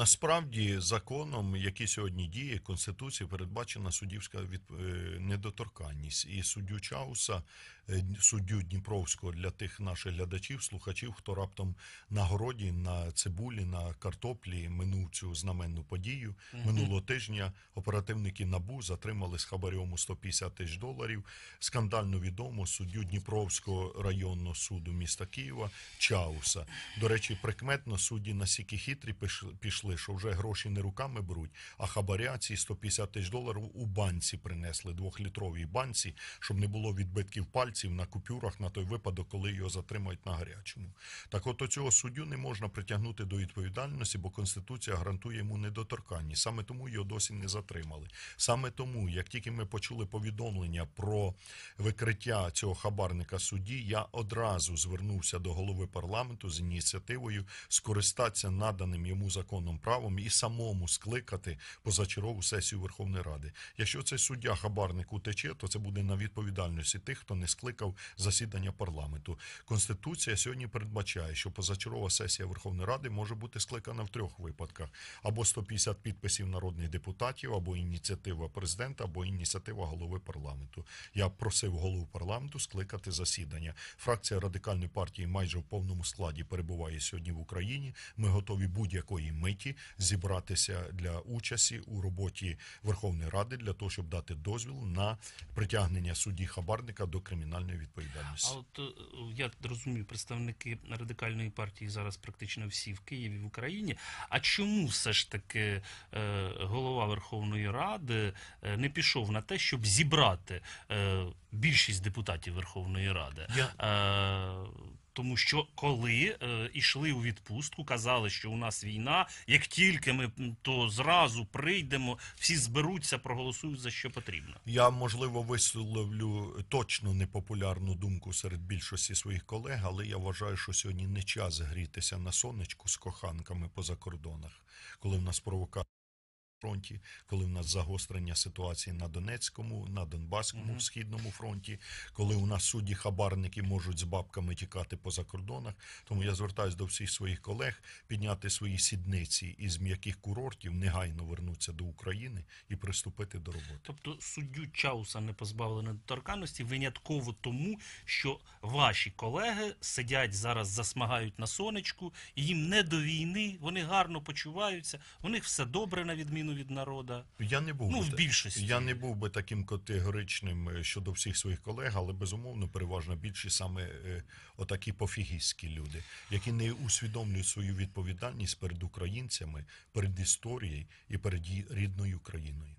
Насправді, законом, який сьогодні діє, Конституції передбачена суддівська від... е, недоторканність. І суддю Чауса, е, суддю Дніпровського для тих наших глядачів, слухачів, хто раптом на городі, на цибулі, на картоплі минув цю знаменну подію. Минулого тижня оперативники НАБУ затримали з хабарем у 150 тисяч доларів скандально відомо суддю Дніпровського районного суду міста Києва Чауса. До речі, прикметно судді настільки хитрі піш- пішли, що вже гроші не руками беруть, а хабаря ці 150 тисяч доларів у банці принесли, двохлітровій банці, щоб не було відбитків пальців на купюрах на той випадок, коли його затримають на гарячому. Так от цього суддю не можна притягнути до відповідальності, бо Конституція гарантує йому недоторканність. Саме тому його досі не затримали. Саме тому, як тільки ми почули повідомлення про викриття цього хабарника судді, я одразу звернувся до голови парламенту з ініціативою скористатися наданим йому законом правом і самому скликати позачергову сесію Верховної Ради. Якщо цей суддя хабарник утече, то це буде на відповідальності тих, хто не скликав засідання парламенту. Конституція сьогодні передбачає, що позачергова сесія Верховної Ради може бути скликана в трьох випадках: або 150 підписів народних депутатів, або ініціатива президента, або ініціатива голови парламенту. Я просив голову парламенту скликати засідання. Фракція радикальної партії майже в повному складі перебуває сьогодні в Україні. Ми готові будь-якої миті зібратися для участі у роботі Верховної Ради для того, щоб дати дозвіл на притягнення судді хабарника до кримінальної відповідальності. А от е, я розумію, представники радикальної партії зараз практично всі в Києві в Україні. А чому все ж таки е, голова Верховної Ради е, не пішов на те, щоб зібрати більшість депутатів Верховної Ради? Я тому що коли е, йшли у відпустку, казали, що у нас війна, як тільки ми то зразу прийдемо, всі зберуться, проголосують за що потрібно. Я можливо висловлю точно непопулярну думку серед більшості своїх колег, але я вважаю, що сьогодні не час грітися на сонечку з коханками по закордонах, коли в нас провокація фронті, коли в нас загострення ситуації на Донецькому, на Донбаському Мгм. східному фронті, коли у нас судді хабарники можуть з бабками тікати по закордонах. Тому я звертаюся до всіх своїх колег підняти свої сідниці із м'яких курортів, негайно вернутися до України і приступити до роботи. Тобто суддю Чауса не позбавили недоторканності винятково тому, що ваші колеги сидять зараз, засмагають на сонечку, і їм не до війни, вони гарно почуваються, у них все добре на відміну від народа. Я не був Ну, в більшості. Я не був би таким категоричним е, щодо всіх своїх колег, але безумовно переважна більшість саме е, отакі пофігістські люди, які не усвідомлюють свою відповідальність перед українцями, перед історією і перед рідною країною.